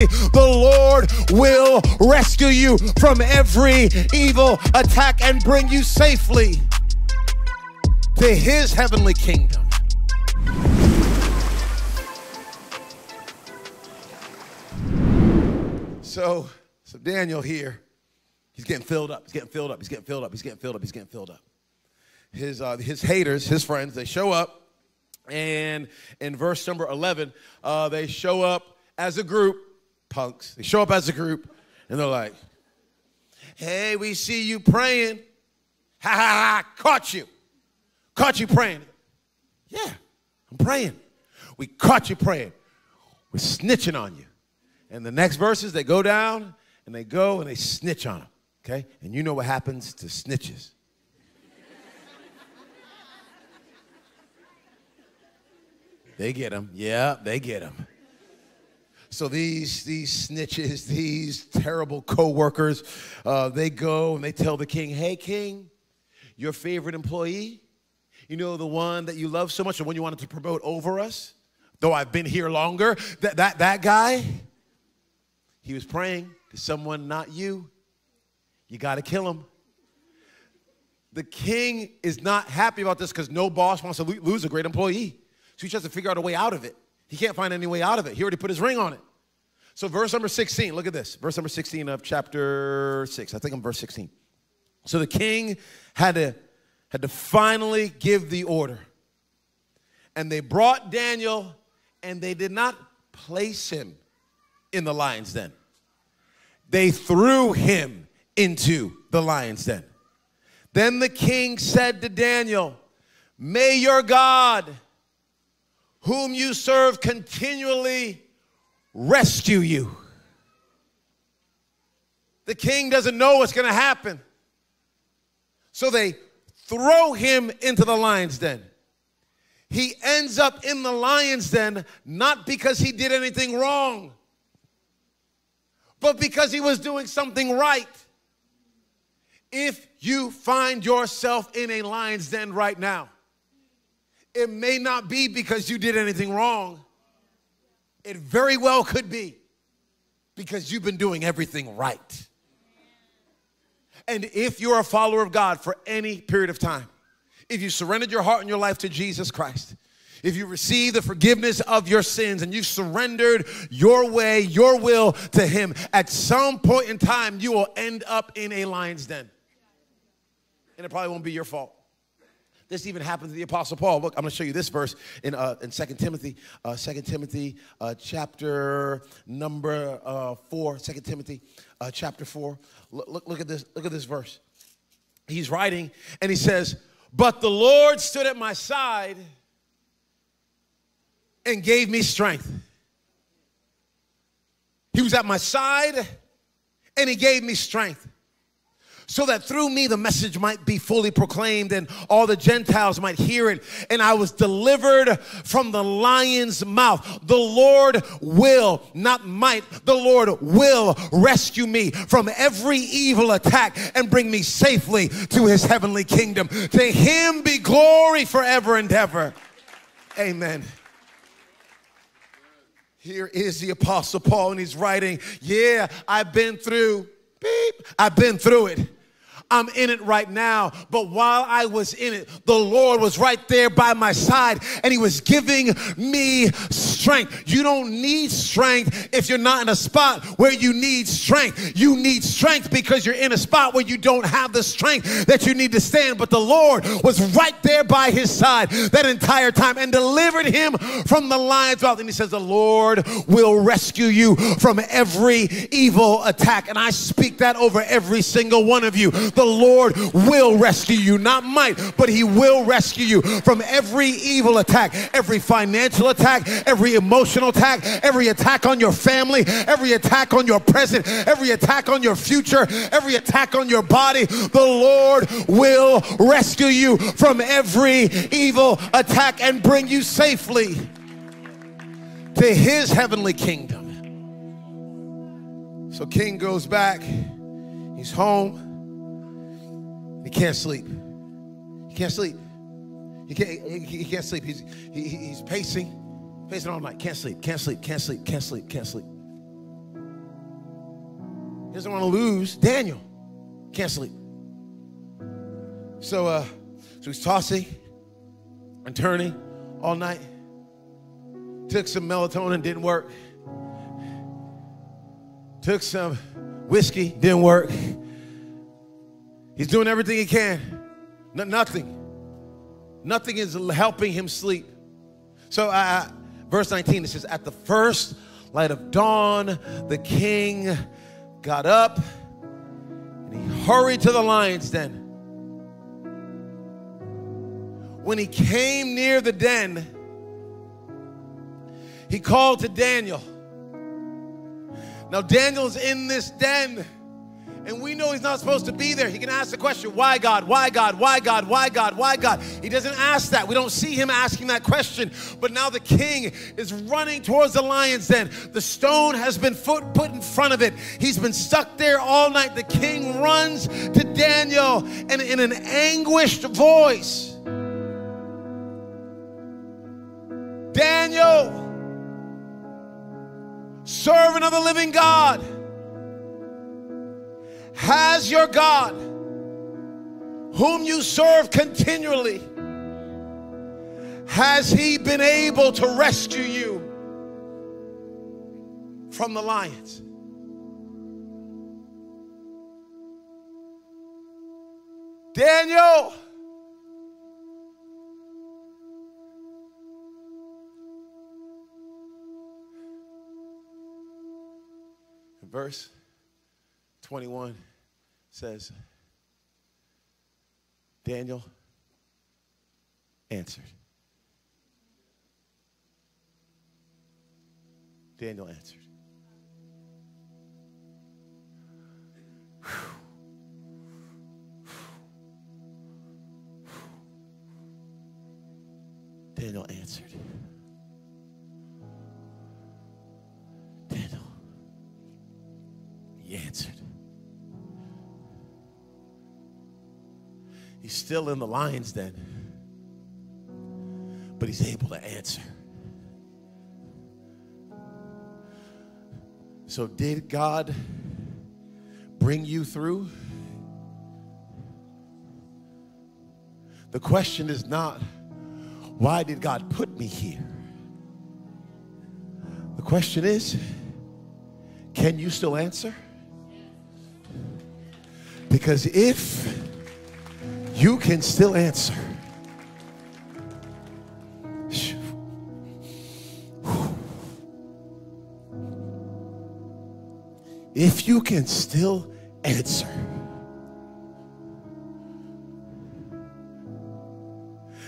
The Lord will rescue you from every evil attack and bring you safely to his heavenly kingdom. So, so Daniel here, he's getting filled up, he's getting filled up, he's getting filled up, he's getting filled up, he's getting filled up. His, uh, his haters, his friends, they show up, and in verse number 11, uh, they show up as a group, punks. They show up as a group, and they're like, hey, we see you praying. Ha ha ha, caught you. Caught you praying. Yeah, I'm praying. We caught you praying. We're snitching on you. And the next verses, they go down and they go and they snitch on them. Okay? And you know what happens to snitches. they get them. Yeah, they get them. So these these snitches, these terrible co-workers, uh, they go and they tell the king, "Hey, king, your favorite employee, you know the one that you love so much, the one you wanted to promote over us, though I've been here longer. That that that guy, he was praying to someone not you. You got to kill him." The king is not happy about this because no boss wants to lose a great employee. So he tries to figure out a way out of it. He can't find any way out of it. He already put his ring on it. So, verse number 16, look at this. Verse number 16 of chapter 6. I think I'm verse 16. So the king had to, had to finally give the order. And they brought Daniel, and they did not place him in the lion's den. They threw him into the lion's den. Then the king said to Daniel, May your God whom you serve continually rescue you. The king doesn't know what's going to happen. So they throw him into the lion's den. He ends up in the lion's den not because he did anything wrong, but because he was doing something right. If you find yourself in a lion's den right now, it may not be because you did anything wrong. It very well could be because you've been doing everything right. And if you're a follower of God for any period of time, if you surrendered your heart and your life to Jesus Christ, if you receive the forgiveness of your sins and you've surrendered your way, your will to Him, at some point in time, you will end up in a lion's den. And it probably won't be your fault. This even happened to the Apostle Paul. Look, I'm going to show you this verse in, uh, in 2 Timothy, uh, 2 Timothy uh, chapter number uh, 4, 2 Timothy uh, chapter 4. Look, look, look at this, look at this verse. He's writing and he says, But the Lord stood at my side and gave me strength. He was at my side and he gave me strength so that through me the message might be fully proclaimed and all the Gentiles might hear it. And I was delivered from the lion's mouth. The Lord will, not might, the Lord will rescue me from every evil attack and bring me safely to his heavenly kingdom. To him be glory forever and ever. Amen. Here is the Apostle Paul, and he's writing, Yeah, I've been through, beep, I've been through it. I'm in it right now. But while I was in it, the Lord was right there by my side and He was giving me strength. You don't need strength if you're not in a spot where you need strength. You need strength because you're in a spot where you don't have the strength that you need to stand. But the Lord was right there by His side that entire time and delivered him from the lion's mouth. And He says, The Lord will rescue you from every evil attack. And I speak that over every single one of you the Lord will rescue you. Not might, but He will rescue you from every evil attack, every financial attack, every emotional attack, every attack on your family, every attack on your present, every attack on your future, every attack on your body. The Lord will rescue you from every evil attack and bring you safely to His heavenly kingdom. So King goes back, he's home. He can't sleep. He can't sleep. He can't, he, he can't sleep. He's, he, he's pacing, pacing all night. Can't sleep, can't sleep, can't sleep, can't sleep, can't sleep. doesn't want to lose. Daniel can't sleep. So, uh, so he's tossing and turning all night. Took some melatonin, didn't work. Took some whiskey, didn't work. He's doing everything he can. No, nothing. Nothing is helping him sleep. So, uh, verse 19, it says, At the first light of dawn, the king got up and he hurried to the lion's den. When he came near the den, he called to Daniel. Now, Daniel's in this den, and we know he's not supposed to be there. He can ask the question, Why God? Why God? Why God? Why God? Why God? He doesn't ask that. We don't see him asking that question. But now the king is running towards the lion's den. The stone has been foot put in front of it. He's been stuck there all night. The king runs to Daniel and in an anguished voice, Daniel servant of the living God, has your God, whom you serve continually, has he been able to rescue you from the lions? Daniel. verse 21 says, Daniel answered. Daniel answered. Daniel answered. Daniel, He answered. He's still in the lion's den, but he's able to answer. So, did God bring you through? The question is not, why did God put me here? The question is, can you still answer? Because if you can still answer, if you can still answer,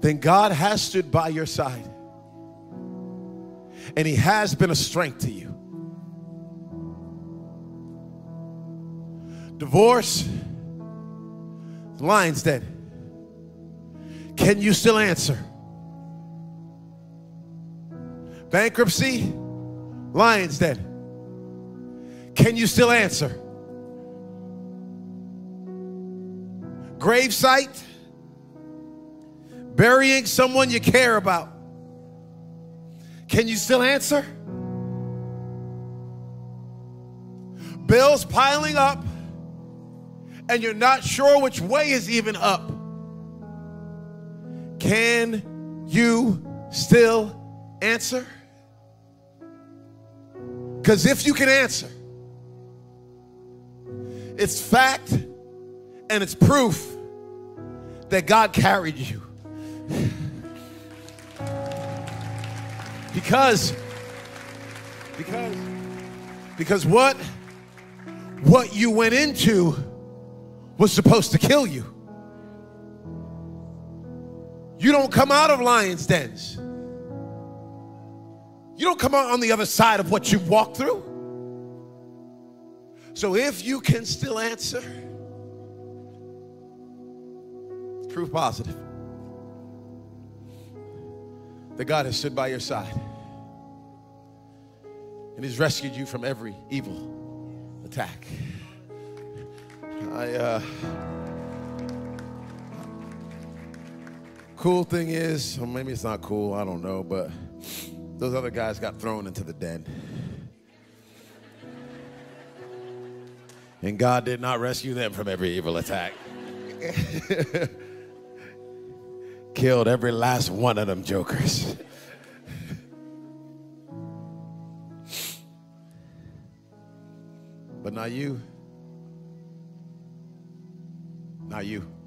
then God has stood by your side. And He has been a strength to you. Divorce Lion's dead. Can you still answer? Bankruptcy, lion's dead. Can you still answer? Gravesite, burying someone you care about. Can you still answer? Bills piling up and you're not sure which way is even up, can you still answer? Because if you can answer, it's fact and it's proof that God carried you. Because, because, because what, what you went into was supposed to kill you. You don't come out of lions' dens. You don't come out on the other side of what you've walked through. So if you can still answer, proof positive that God has stood by your side and has rescued you from every evil attack. I, uh, cool thing is, or maybe it's not cool, I don't know, but those other guys got thrown into the den. And God did not rescue them from every evil attack. Killed every last one of them jokers. but not you. Not you.